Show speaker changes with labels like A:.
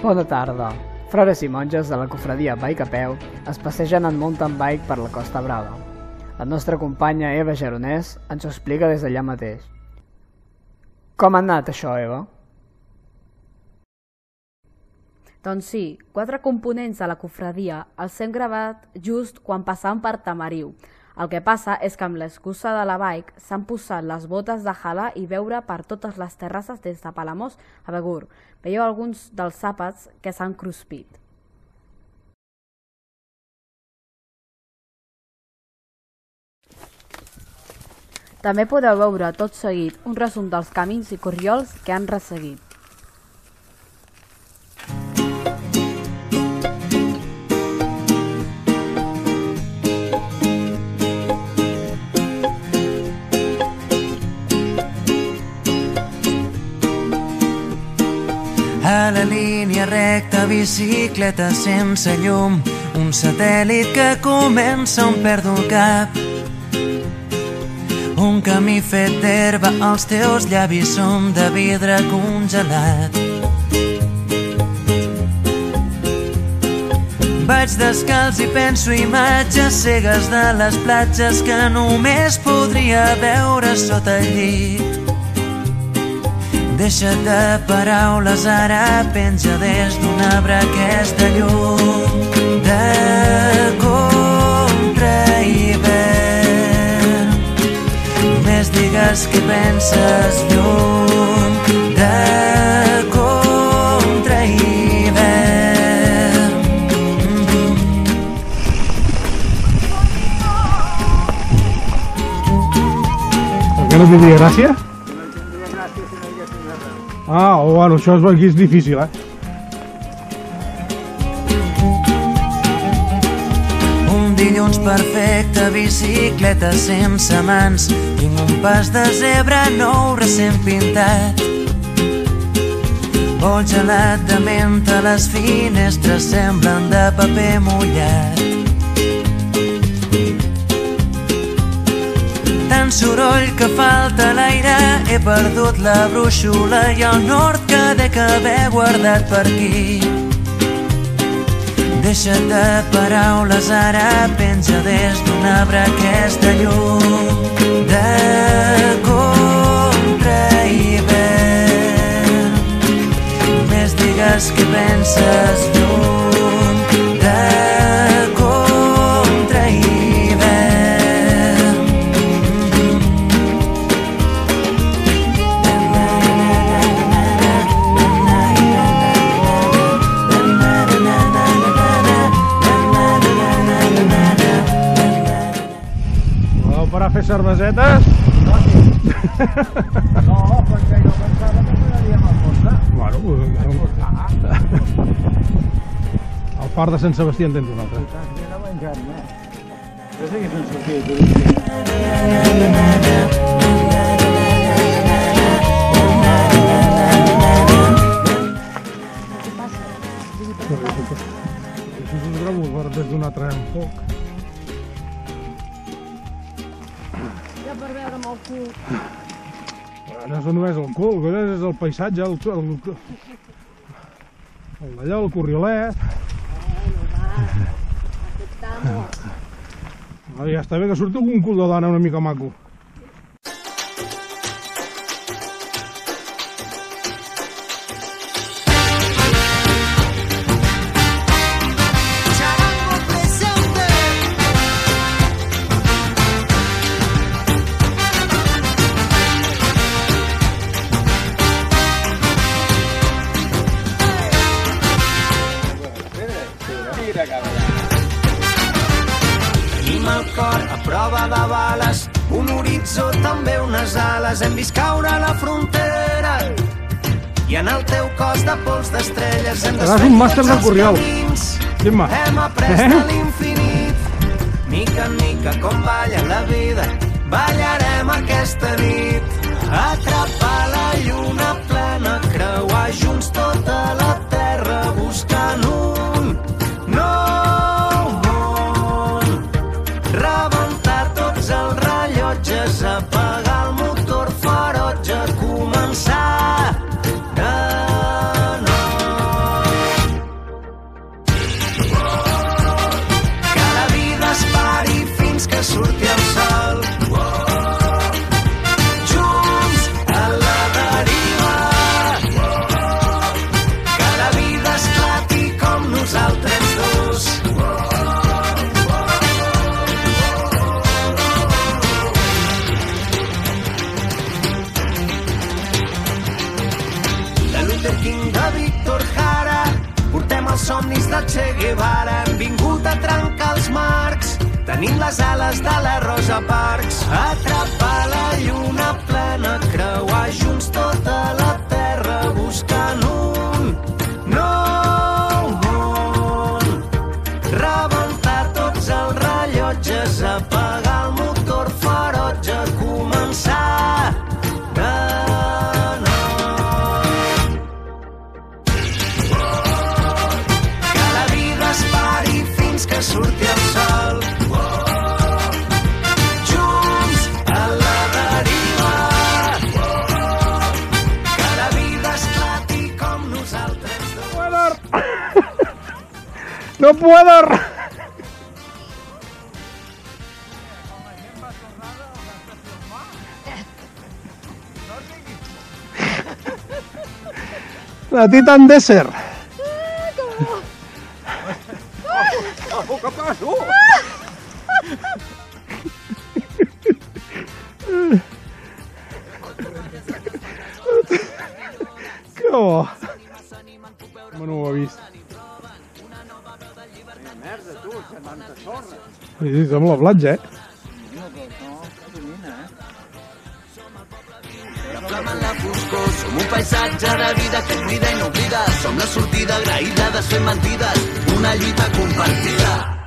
A: Bona tarda. Frares i monges de la cofradia Bike a peu es passegen en mountain bike per la Costa Brava. La nostra companya Eva Geronès ens ho explica des d'allà mateix. Com ha anat això, Eva?
B: Doncs sí, quatre components de la cofradia els hem gravat just quan passàvem per Tamariu. El que passa és que amb l'excusa de la bike s'han posat les botes de halar i veure per totes les terrasses des de Palamós a Begur. Veieu alguns dels àpats que s'han cruspit. També podeu veure tot seguit un resum dels camins i corriols que han resseguit.
C: Recta, bicicleta sense llum, un satèl·lit que comença on perdo el cap. Un camí fet d'herba, els teus llavis són de vidre congelat. Vaig descalç i penso imatges cegues de les platges que només podria veure sota el llit. Deixa't de paraules, ara penja des d'un arbre aquesta llum de contra hivern. Només digues què penses llum de contra hivern.
D: Per què no tindria gràcia? Ah, oh, bueno, això és, aquí és difícil, eh?
C: Un dilluns perfecte, bicicleta sense mans. Tinc un pas de zebra nou recent pintat. Vol gelat de menta, les finestres semblen de paper mullat. Tant soroll que falta l'aire, he perdut la brúixola i el nord que dec haver guardat per aquí. Deixa't de paraules, ara penja des d'un arbre aquesta llum de contra hivern. Només digues què penses
D: Voleu parar a fer cervesetes?
E: No, perquè jo pensava que m'agradaríem a Fonda.
D: Bueno, pues, el far de Sant Sebastià en tens un altre.
E: Mira menjant, eh? Jo sé que s'han sortit turístic.
D: Això és un trobo per des d'un altre enfoc.
B: Per veure'm el cul.
D: No és només el cul, és el paisatge, el, el, el d'allò, el corriolet. Ah, ja està bé que surti un cul de dona una mica maco.
C: Horitzó, també unes ales. Hem vist caure la frontera i en el teu cos de pols d'estrelles hem
D: Seràs un màster del Corriol. Gemma.
C: Hem après
D: Eh?
C: de l'infinit, mica en mica com balla la vida, ballarem aquesta nit. Atrapar
F: Che Guevara hem vingut a trencar els marcs. Tenim les ales de la Rosa Parks. Atrapar
D: No puedo! La Titan Desert. Que
E: eh?
F: Flama en la foscor, som un paisatge de vida que crida i no oblida. Som la sortida agraïda, desfent mentides, una lluita compartida.